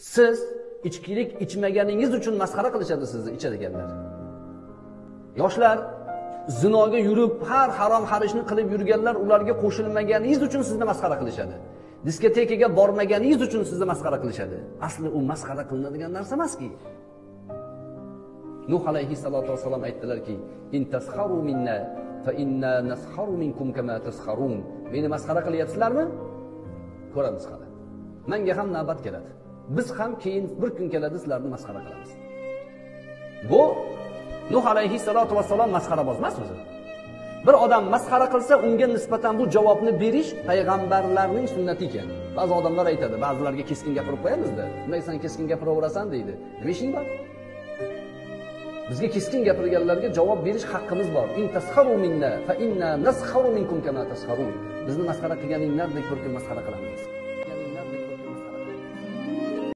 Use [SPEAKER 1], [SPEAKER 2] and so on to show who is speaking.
[SPEAKER 1] siz ichkilik ichmaganingiz uchun masxara qilishadi sizni ichadiganlar. Yoshlar zinoga yurib har harom har ishni qilib yurganlar ularga qo'shilmaganingiz uchun sizni masxara qilishadi. Diskotekaga bormaganingiz uchun sizni masxara qilishadi. Asli u masxara qilinadigan narsa emaski nuh alayhissalotu vassalom aytdilarki minna fa inna nasharu minkum kama tasharun meni masxara qilyapsizlarmi? Ko'ramiz hali. Manga ham navbat keladi. Biz ham keyin bir kun keladi sizlarni masxara qilamiz. Bu nuh alayhissalotu vassalom masxaraboz emas o'zi bir odam masxara qilsa unga nisbatan bu javobni berish payg'ambarlarning sunnati ekan. Ba'zi odamlar aytadi ba'zilarga keskin gapirib qo'yamizda. Nimaga san keskin gapiraverasan deydi. Nima ishing bor? Bizga keskin gapirganlarga javob berish haqqimiz bor. In tasharu minna fa inna nasharu minkum kama tasharun bizni masxara qilganinglardek bir kun masxara qilamiz.